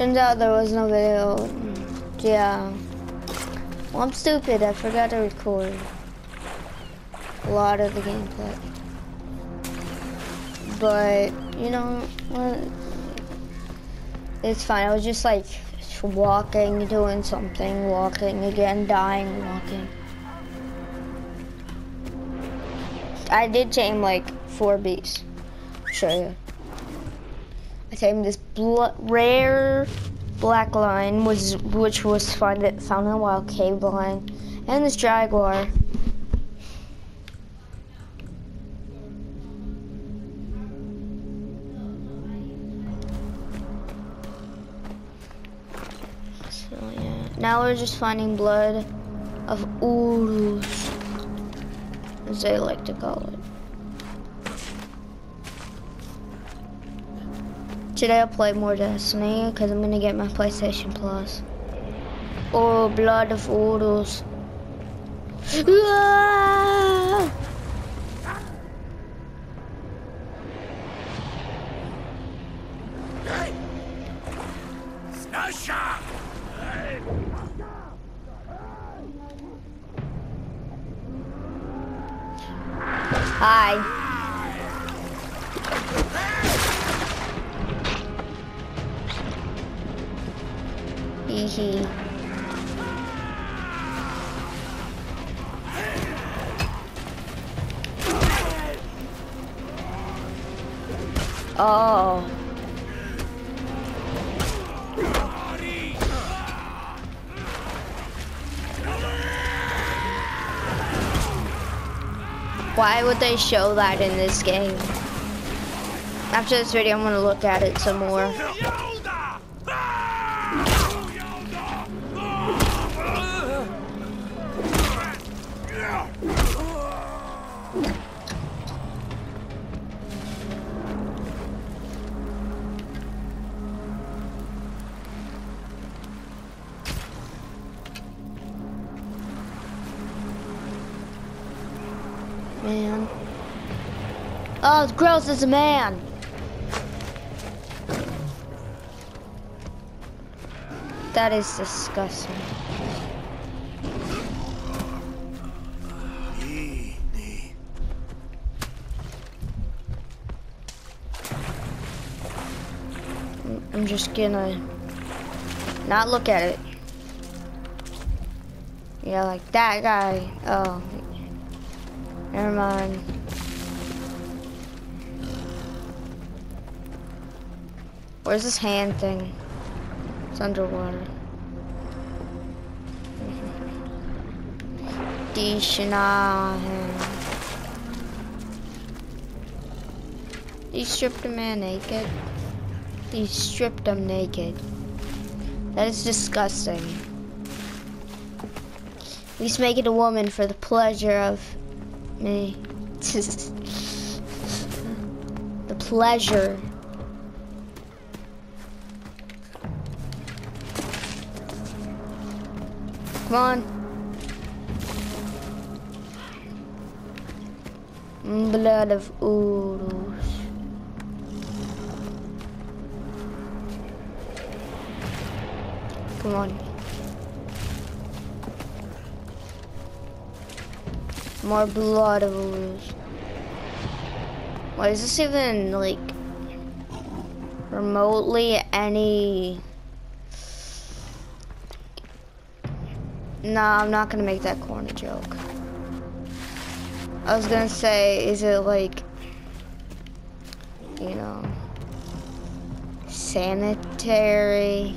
Turns out there was no video. Yeah. Well, I'm stupid. I forgot to record a lot of the gameplay. But, you know, it's fine. I was just like walking, doing something, walking again, dying, walking. I did tame like four beasts. show you. I this bl rare black lion, was which was found found in a wild cave lion, and this jaguar. So yeah, now we're just finding blood of Urus, as they like to call it. Today I'll play more Destiny because I'm gonna get my PlayStation Plus. Oh, blood of Urus. Ah! Hi. He? Oh. Why would they show that in this game? After this video, I'm gonna look at it some more. Man. Oh, it's gross as a man. That is disgusting. I'm just gonna not look at it. Yeah, like that guy. Oh, Never mind. Where's this hand thing? It's underwater. Dishna He stripped a man naked. He stripped him naked. That is disgusting. He's making a woman for the pleasure of me. the pleasure. Come on. Mm, blood of Urus. Come on. More blood of Urus. Why is this even like remotely any Nah, I'm not gonna make that corny joke. I was gonna say, is it like, you know, sanitary?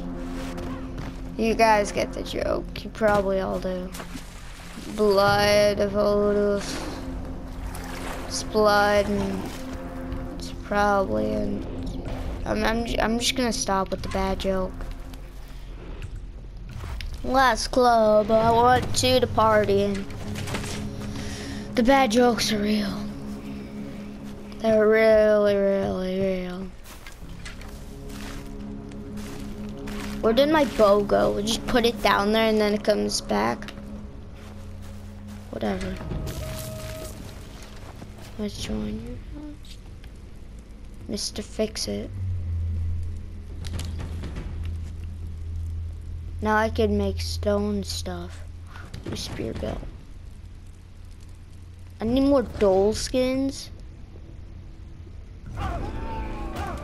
You guys get the joke. You probably all do blood of Urus. It's blood and it's probably and I'm, I'm, I'm just gonna stop with the bad joke. Last club, I want to the party and the bad jokes are real. They're really, really real. Where did my bow go? We just put it down there and then it comes back. Whatever. Let's join you. Mr. Fix It. Now I can make stone stuff. A spear belt. I need more dhole skins.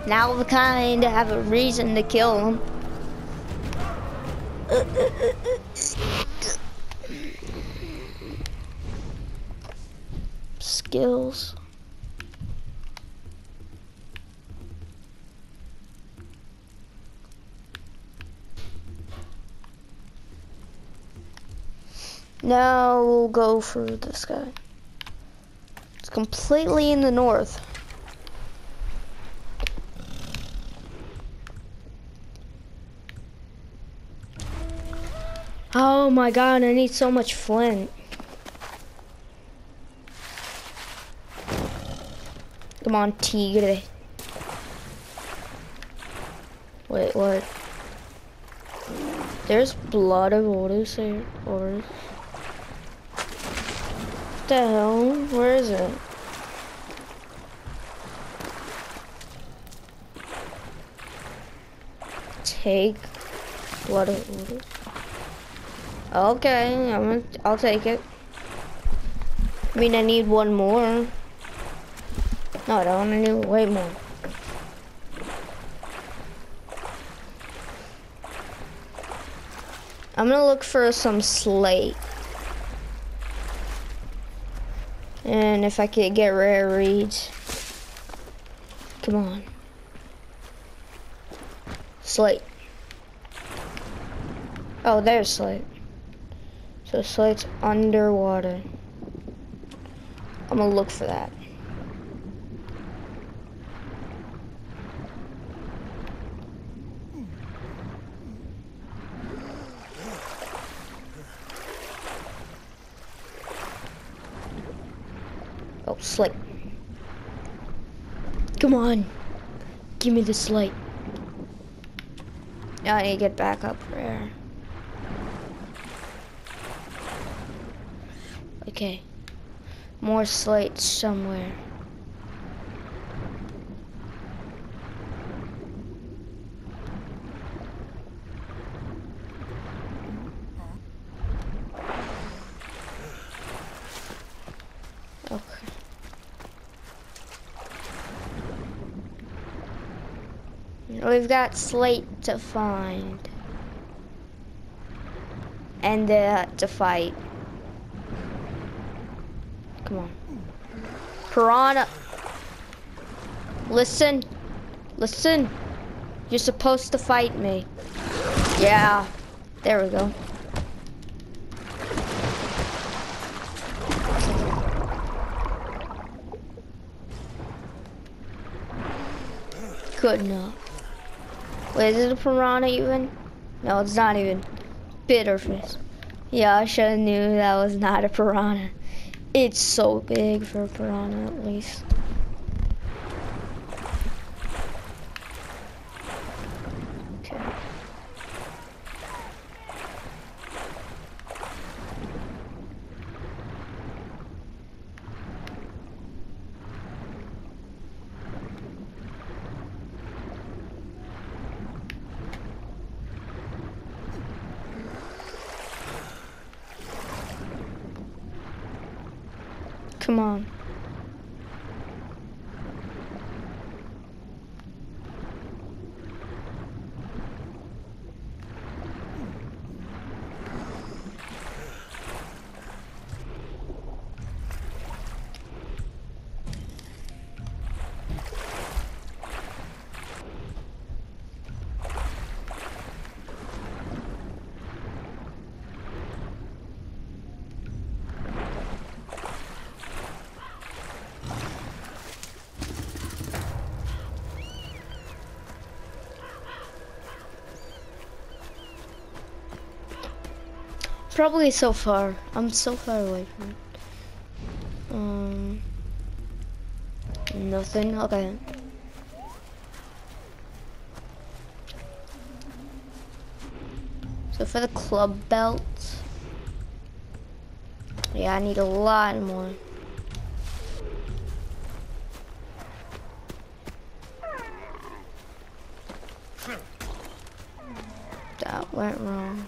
Now we kind of have a reason to kill them. Skills. Now we'll go for this guy. It's completely in the north. Oh my god, I need so much flint. Come on, tigre. Wait, what? There's blood of orders here. What the hell? Where is it? Take blood of orders. Okay, I'm gonna, I'll take it. I mean, I need one more. No, I don't. I need way more. I'm gonna look for some slate. And if I could get rare reeds. Come on. Slate. Oh, there's slate. So slate's underwater. I'm gonna look for that. Slate. Come on. Give me the slate. Now I need to get back up there. Okay. More slates somewhere. Okay. We've got slate to find. And uh, to fight. Come on. Piranha. Listen. Listen. You're supposed to fight me. Yeah. There we go. Good enough. Wait, is it a piranha even? No, it's not even. Bitterfish. Yeah, I should have knew that was not a piranha. It's so big for a piranha, at least. Okay. Come on. Probably so far. I'm so far away from it. Um, nothing. Okay. So for the club belt, yeah, I need a lot more. That went wrong.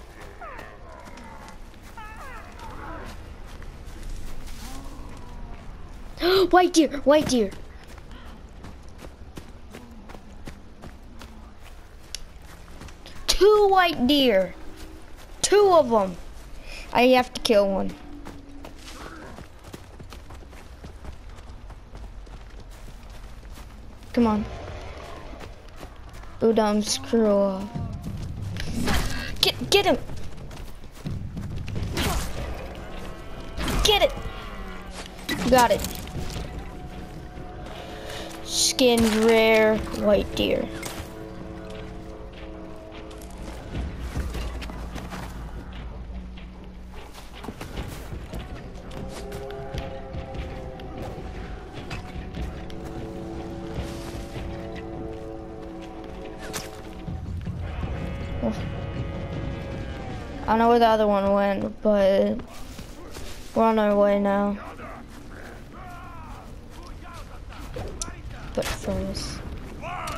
white deer, white deer. Two white deer. Two of them. I have to kill one. Come on. Udam, screw off. Get, get him! Get it! Got it. Skinned rare white deer. I don't know where the other one went, but we're on our way now.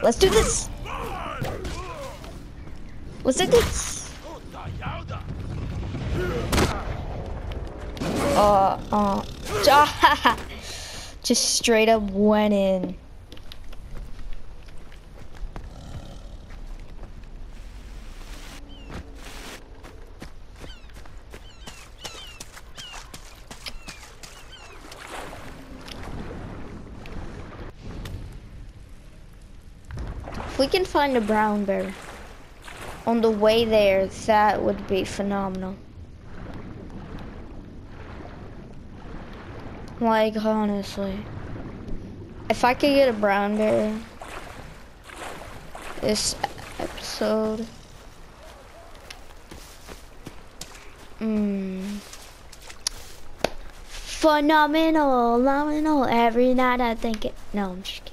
Let's do this. Let's do this. Uh, uh, just straight up went in. Find a brown bear on the way there, that would be phenomenal. Like, honestly. If I could get a brown bear this episode. Mmm. Phenomenal, phenomenal. Every night I think it. No, I'm just kidding.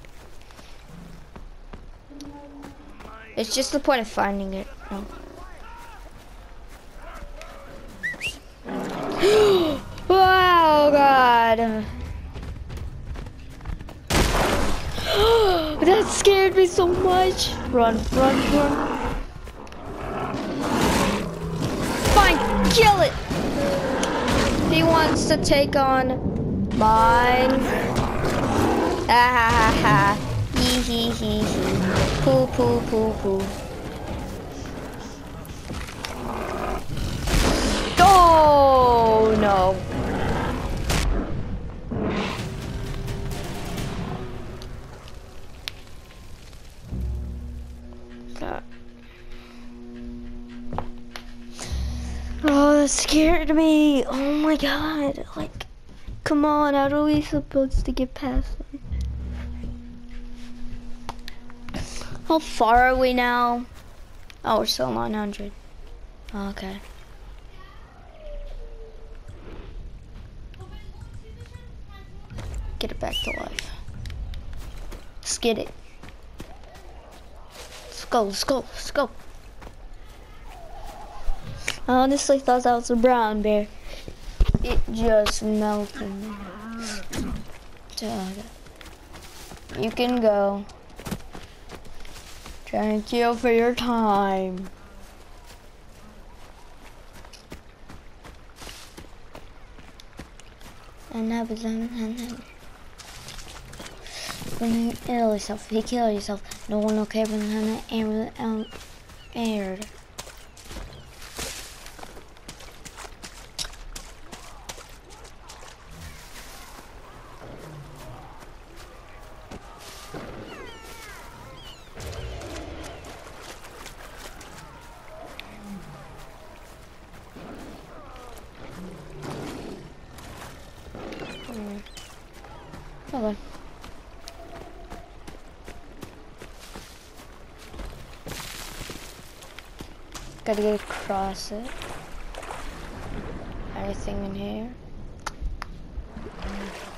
It's just the point of finding it. No. wow, God. that scared me so much. Run, run, run. Fine, kill it. He wants to take on mine. Ah ha ha ha. Hee hee hee hee. Poo poo poo poo. Oh no. God. Oh, that scared me. Oh my god. Like, come on, how are we supposed to get past them? How far are we now? Oh, we're still 900. Okay. Get it back to life. Let's get it. Let's go, let's go, let's go. I honestly thought that was a brown bear. It just melted. You can go. Thank you for your time. And that was and then when you kill yourself, if you kill yourself, no one will care when the air aired. Okay. Gotta get across it. Anything in here? It's